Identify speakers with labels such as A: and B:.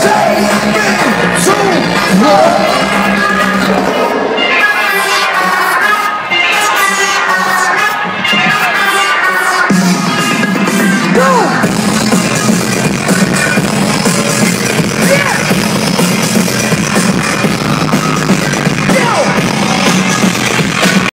A: Take me to